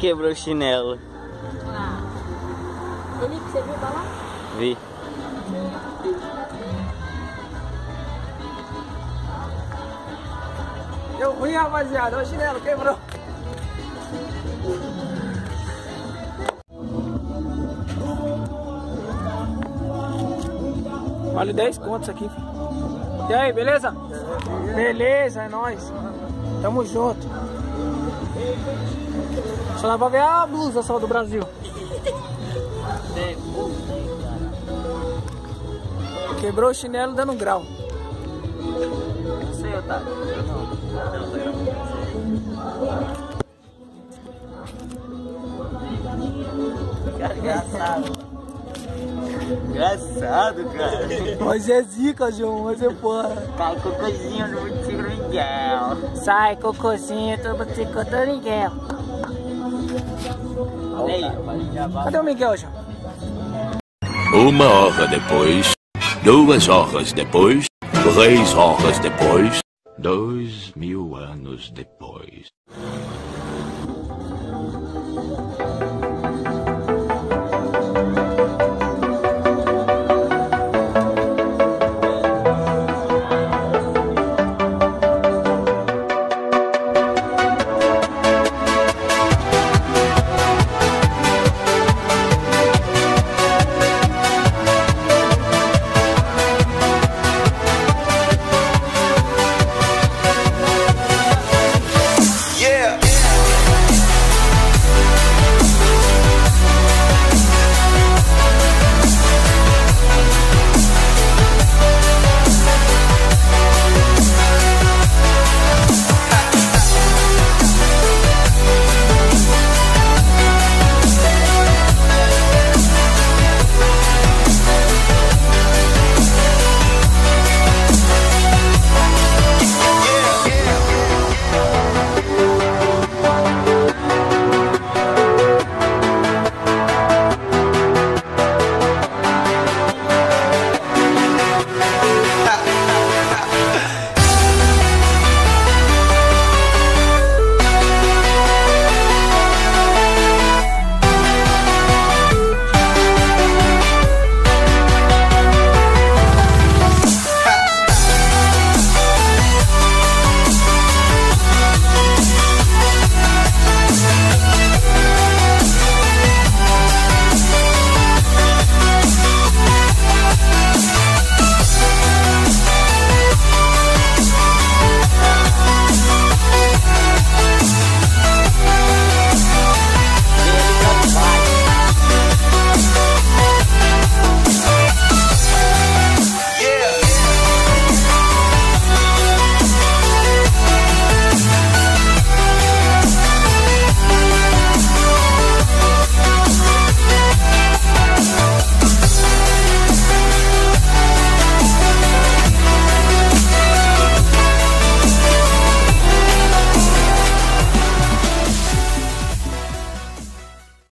quebrou o chinelo. Ah. Felipe, você viu pra lá? Vi. Deu ruim, rapaziada. O chinelo quebrou. Vale 10 contos aqui. E aí, beleza? Beleza, é nóis. Tamo junto. Só dá pra ver a blusa só do Brasil. Quebrou o chinelo dando um grau. Não sei, Otávio. Não, engraçado. Engraçado, cara. Mas é zica, João. Mas é porra. Cai cocôzinho no Tigre Miguel. Sai, cocôzinho, todo tico do Miguel. Olha aí. Cadê o Miguel, João? Uma hora depois, duas horas depois, três horas depois, dois mil anos depois.